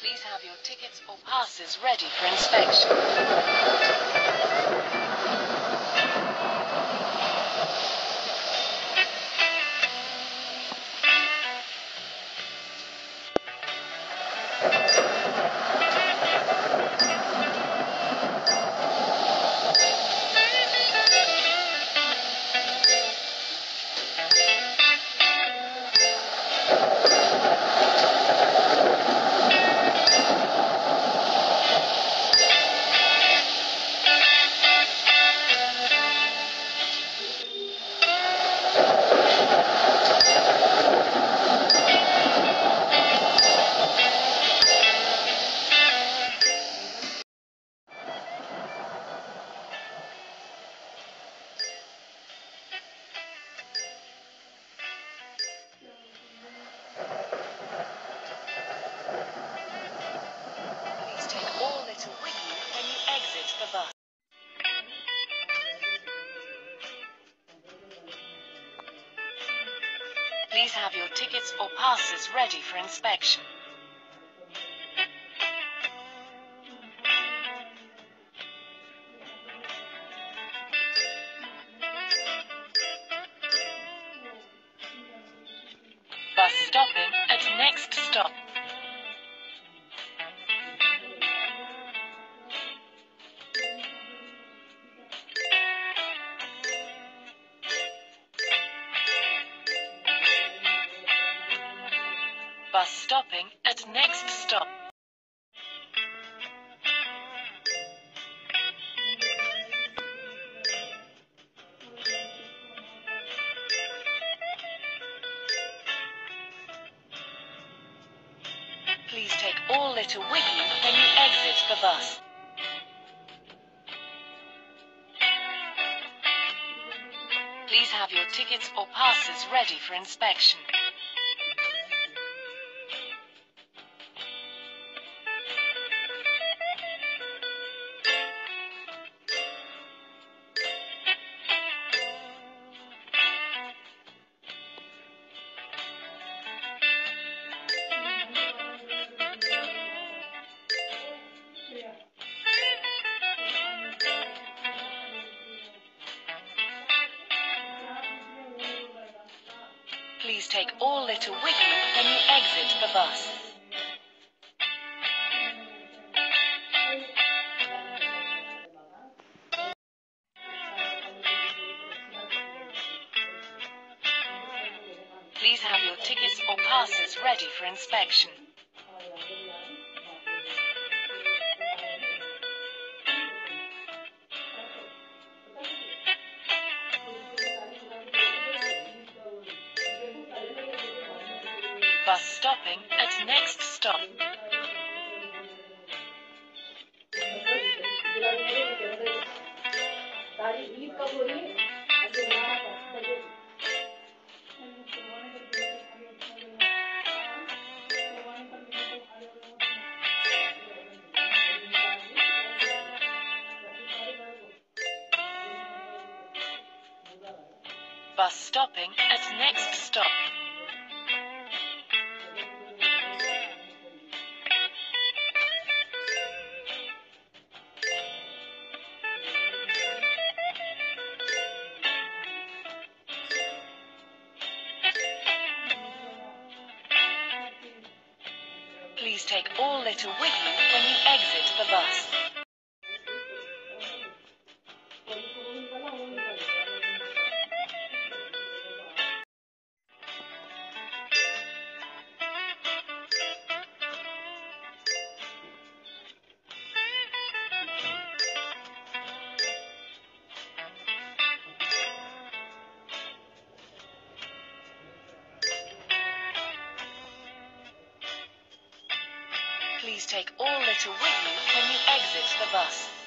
Please have your tickets or passes ready for inspection. Please have your tickets or passes ready for inspection. Bus stopping at next Bus stopping at next stop. Please take all litter with you when you exit the bus. Please have your tickets or passes ready for inspection. Take all litter with you when you exit the bus. Please have your tickets or passes ready for inspection. Bus stopping at next stop. Bus stopping at next stop. Please take all litter with you when you exit the bus. Please take all litter with you when you exit the bus.